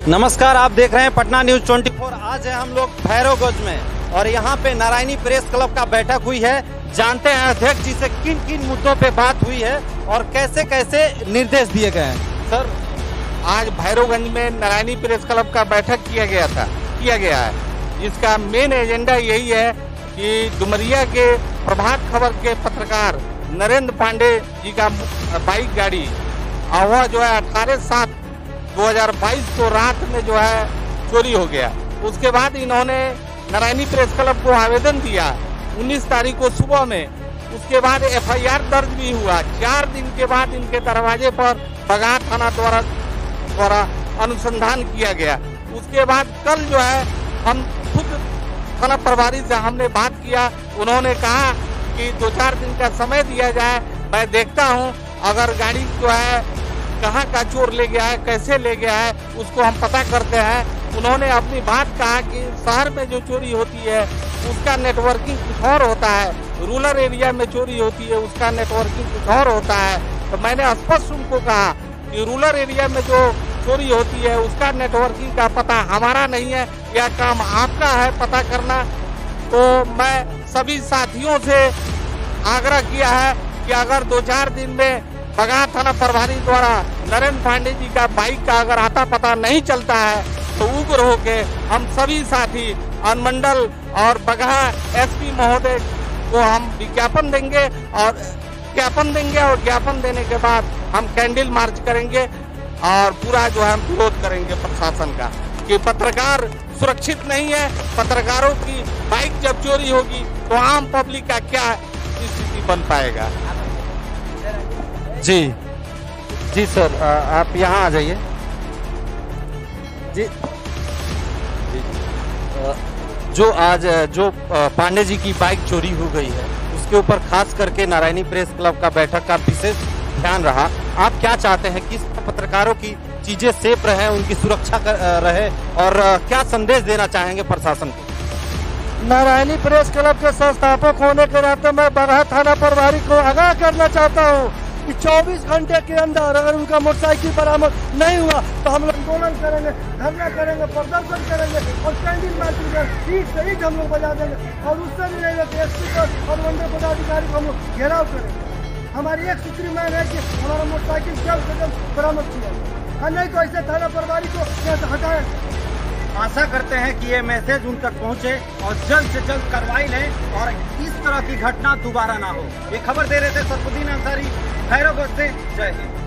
नमस्कार, आप देख रहे हैं पटना न्यूज़ 24 आज है हम लोग भैरवगंज में और यहाँ पे नारायणी प्रेस क्लब का बैठक हुई है। जानते हैं अध्यक्ष जी से किन किन मुद्दों पे बात हुई है और कैसे कैसे निर्देश दिए गए हैं? सर, आज भैरवगंज में नारायणी प्रेस क्लब का बैठक किया गया था, किया गया है। इसका मेन एजेंडा यही है कि डुमरिया के प्रभात खबर के पत्रकार नरेंद्र पांडे जी का बाइक गाड़ी वह जो है अठारह सात 2022 को रात में जो है चोरी हो गया। उसके बाद इन्होंने नारायणी प्रेस क्लब को आवेदन दिया 19 तारीख को सुबह में। उसके बाद एफआईआर दर्ज भी हुआ। चार दिन के बाद इनके दरवाजे पर बगा थाना द्वारा द्वारा अनुसंधान किया गया। उसके बाद कल जो है हम खुद थाना प्रभारी से हमने बात किया। उन्होंने कहा कि दो चार दिन का समय दिया जाए। मैं देखता हूँ, अगर गाड़ी जो है कहाँ का चोर ले गया है कैसे ले गया है उसको हम पता करते हैं। उन्होंने अपनी बात कहा कि शहर में जो चोरी होती है, उसका नेटवर्किंग कुछ और होता है। रूरल एरिया में चोरी होती है, उसका नेटवर्किंग कुछ और होता है। तो मैंने स्पष्ट उनको कहा कि रूरल एरिया में जो चोरी होती है, उसका नेटवर्किंग का पता हमारा नहीं है यह काम आपका है पता करना। तो मैं सभी साथियों से आग्रह किया है कि अगर दो चार दिन में बगा थाना प्रभारी द्वारा नरेंद्र पांडे जी का बाइक का अगर आता पता नहीं चलता है तो उग्र होके हम सभी साथी, अनुमंडल और बगहा एसपी महोदय को हम विज्ञापन देंगे और ज्ञापन देंगे और ज्ञापन देने के बाद हम कैंडल मार्च करेंगे और पूरा जो है हम विरोध करेंगे प्रशासन का कि पत्रकार सुरक्षित नहीं है, पत्रकारों की बाइक जब चोरी होगी तो आम पब्लिक का क्या स्थिति बन पाएगा? जी। जी सर आ, आप यहाँ आ जाइए। जी। जी। आ, जो आज जो पांडे जी की बाइक चोरी हो गई है उसके ऊपर खास करके नारायणी प्रेस क्लब का बैठक का विशेष ध्यान रहा। आप क्या चाहते हैं किस पत्रकारों की चीज़ें सेफ़ रहे उनकी सुरक्षा कर, रहे और क्या संदेश देना चाहेंगे प्रशासन को? नारायणी प्रेस क्लब के संस्थापक होने के नाते मैं बरहा थाना प्रभारी को आगाह करना चाहता हूँ। कि 24 घंटे के अंदर अगर उनका मोटरसाइकिल बरामद नहीं हुआ तो हम लोग आंदोलन करेंगे, धरना करेंगे, प्रदर्शन करेंगे और कैंडल मार्चिंग ईट से हम लोग बजा देंगे। और उससे भी नहीं रहते एस और मंडल पदाधिकारी को हम लोग घेराव करेंगे। हमारी एक सूत्री मांग है कि हमारा मोटरसाइकिल जल्द से जल्द बरामद किया। और नहीं तो ऐसे थाना प्रभारी को हटाया। आशा करते हैं कि ये मैसेज उन तक पहुँचे और जल्द से जल्द कार्रवाई लें और इस तरह की घटना दोबारा ना हो। ये खबर दे रहे थे सरफुद्दीन अंसारी भैरवगढ़ से जय हिंद।